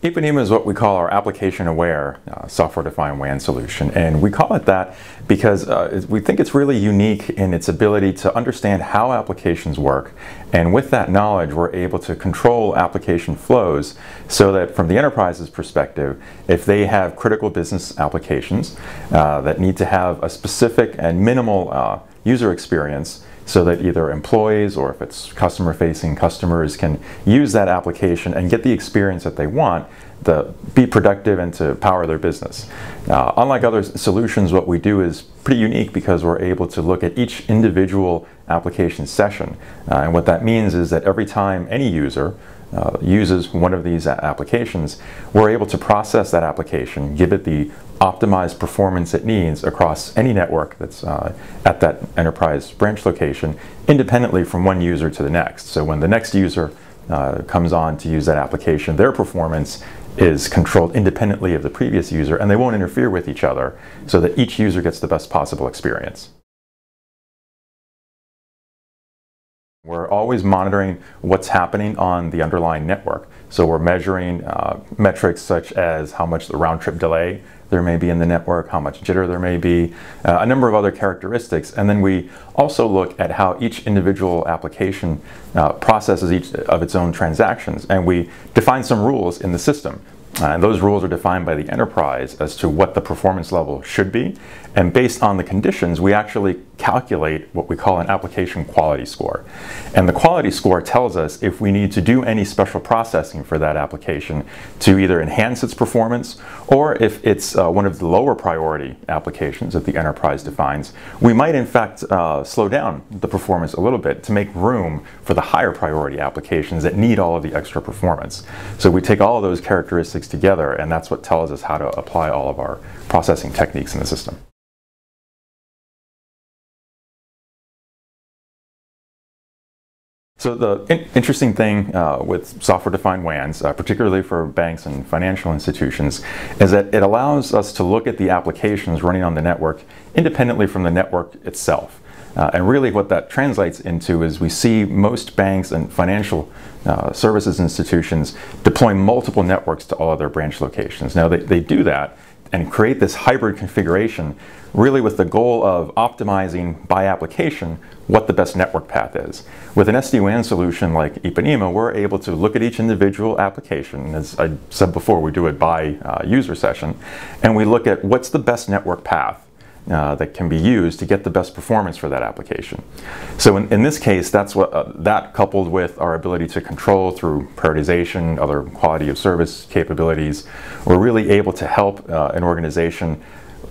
Ipanema is what we call our application-aware uh, software-defined WAN solution, and we call it that because uh, we think it's really unique in its ability to understand how applications work, and with that knowledge, we're able to control application flows so that from the enterprise's perspective, if they have critical business applications uh, that need to have a specific and minimal uh, user experience, so that either employees or if it's customer facing customers can use that application and get the experience that they want to be productive and to power their business. Uh, unlike other solutions, what we do is pretty unique because we're able to look at each individual application session. Uh, and what that means is that every time any user uh, uses one of these applications, we're able to process that application, give it the optimized performance it needs across any network that's uh, at that enterprise branch location independently from one user to the next. So when the next user uh, comes on to use that application, their performance is controlled independently of the previous user and they won't interfere with each other so that each user gets the best possible experience. We're always monitoring what's happening on the underlying network. So we're measuring uh, metrics such as how much the round trip delay there may be in the network, how much jitter there may be, uh, a number of other characteristics. And then we also look at how each individual application uh, processes each of its own transactions. And we define some rules in the system. Uh, and those rules are defined by the enterprise as to what the performance level should be. And based on the conditions, we actually calculate what we call an application quality score. And the quality score tells us if we need to do any special processing for that application to either enhance its performance or if it's uh, one of the lower priority applications that the enterprise defines, we might in fact uh, slow down the performance a little bit to make room for the higher priority applications that need all of the extra performance. So we take all of those characteristics together and that's what tells us how to apply all of our processing techniques in the system. So the in interesting thing uh, with software-defined WANs, uh, particularly for banks and financial institutions, is that it allows us to look at the applications running on the network independently from the network itself. Uh, and really what that translates into is we see most banks and financial uh, services institutions deploy multiple networks to all of their branch locations. Now they, they do that and create this hybrid configuration really with the goal of optimizing by application what the best network path is. With an SD-WAN solution like Ipanema, we're able to look at each individual application. As I said before, we do it by uh, user session, and we look at what's the best network path uh, that can be used to get the best performance for that application. So in, in this case, that's what uh, that coupled with our ability to control through prioritization, other quality of service capabilities, we're really able to help uh, an organization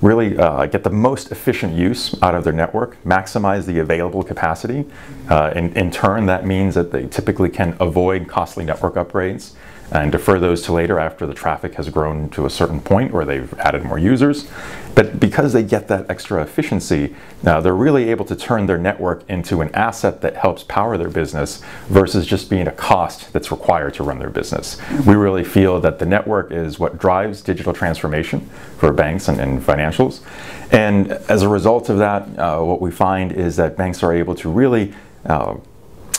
really uh, get the most efficient use out of their network, maximize the available capacity. Uh, in, in turn, that means that they typically can avoid costly network upgrades and defer those to later after the traffic has grown to a certain point where they've added more users. But because they get that extra efficiency, now they're really able to turn their network into an asset that helps power their business versus just being a cost that's required to run their business. We really feel that the network is what drives digital transformation for banks and, and financials. And as a result of that, uh, what we find is that banks are able to really uh,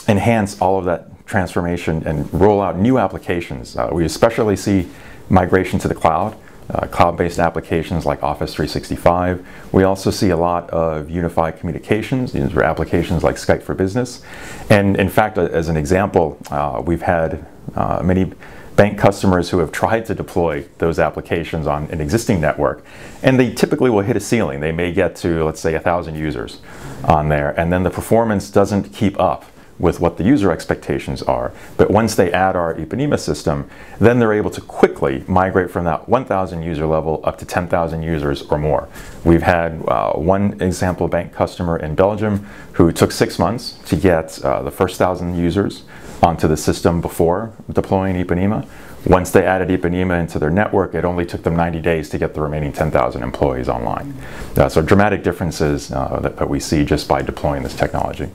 enhance all of that transformation and roll out new applications. Uh, we especially see migration to the cloud, uh, cloud-based applications like Office 365. We also see a lot of unified communications, these are applications like Skype for Business. And in fact, as an example, uh, we've had uh, many bank customers who have tried to deploy those applications on an existing network, and they typically will hit a ceiling. They may get to, let's say, 1,000 users on there, and then the performance doesn't keep up with what the user expectations are. But once they add our Ipanema system, then they're able to quickly migrate from that 1,000 user level up to 10,000 users or more. We've had uh, one example bank customer in Belgium who took six months to get uh, the first 1,000 users onto the system before deploying Ipanema. Once they added Ipanema into their network, it only took them 90 days to get the remaining 10,000 employees online. Uh, so dramatic differences uh, that, that we see just by deploying this technology.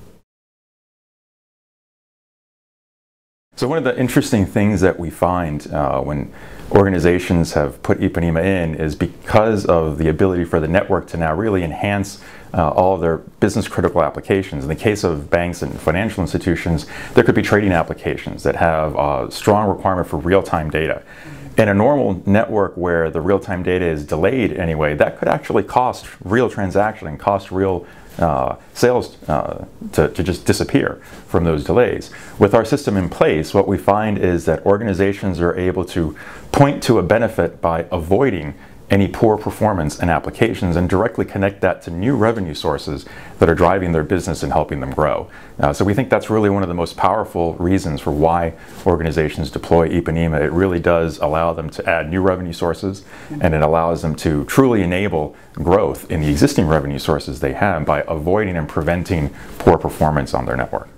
So one of the interesting things that we find uh, when organizations have put Ipanema in is because of the ability for the network to now really enhance uh, all of their business critical applications. In the case of banks and financial institutions, there could be trading applications that have a strong requirement for real-time data. In a normal network where the real-time data is delayed anyway, that could actually cost real transaction and cost real uh, sales uh, to, to, just disappear from those delays. With our system in place, what we find is that organizations are able to point to a benefit by avoiding any poor performance in applications and directly connect that to new revenue sources that are driving their business and helping them grow. Uh, so we think that's really one of the most powerful reasons for why organizations deploy Ipanema. It really does allow them to add new revenue sources and it allows them to truly enable growth in the existing revenue sources they have by avoiding and preventing poor performance on their network.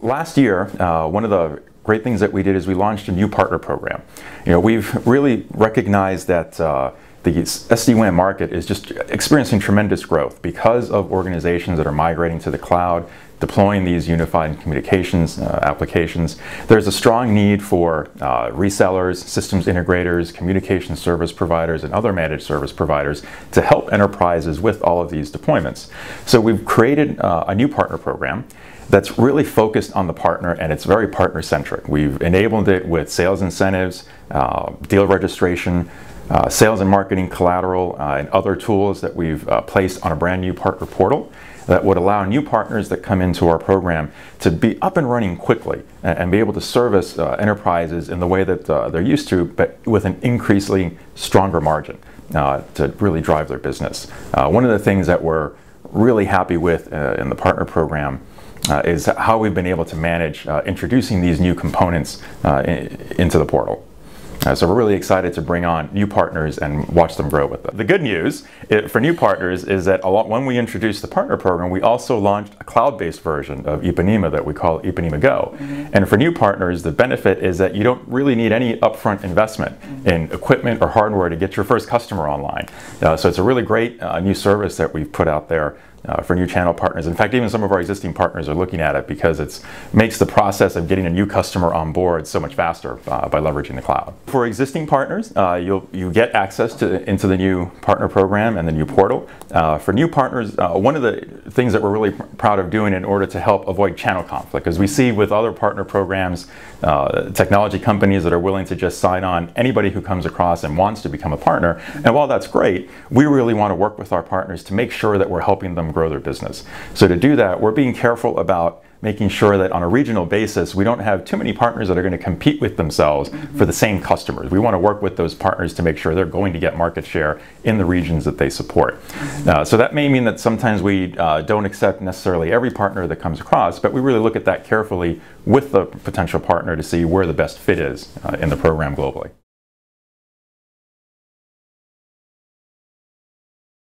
Last year, uh, one of the great things that we did is we launched a new partner program. You know, we've really recognized that uh, the SD-WAN market is just experiencing tremendous growth because of organizations that are migrating to the cloud, deploying these unified communications uh, applications. There's a strong need for uh, resellers, systems integrators, communication service providers, and other managed service providers to help enterprises with all of these deployments. So we've created uh, a new partner program that's really focused on the partner and it's very partner centric. We've enabled it with sales incentives, uh, deal registration, uh, sales and marketing collateral, uh, and other tools that we've uh, placed on a brand new partner portal that would allow new partners that come into our program to be up and running quickly and, and be able to service uh, enterprises in the way that uh, they're used to, but with an increasingly stronger margin to really drive their business. one of the things that we're really happy with in the partner program uh, is how we've been able to manage uh, introducing these new components uh, in, into the portal. Uh, so we're really excited to bring on new partners and watch them grow with them. The good news it, for new partners is that lot, when we introduced the partner program, we also launched a cloud-based version of Ipanema that we call Ipanema Go. Mm -hmm. And for new partners, the benefit is that you don't really need any upfront investment mm -hmm. in equipment or hardware to get your first customer online. Uh, so it's a really great uh, new service that we've put out there uh, for new channel partners. In fact, even some of our existing partners are looking at it because it makes the process of getting a new customer on board so much faster uh, by leveraging the cloud. For existing partners, uh, you'll you get access to into the new partner program and the new portal. Uh, for new partners, uh, one of the things that we're really pr proud of doing in order to help avoid channel conflict, as we see with other partner programs, uh, technology companies that are willing to just sign on anybody who comes across and wants to become a partner. And while that's great, we really want to work with our partners to make sure that we're helping them grow their business. So to do that, we're being careful about making sure that on a regional basis, we don't have too many partners that are going to compete with themselves for the same customers. We want to work with those partners to make sure they're going to get market share in the regions that they support. Uh, so that may mean that sometimes we uh, don't accept necessarily every partner that comes across, but we really look at that carefully with the potential partner to see where the best fit is uh, in the program globally.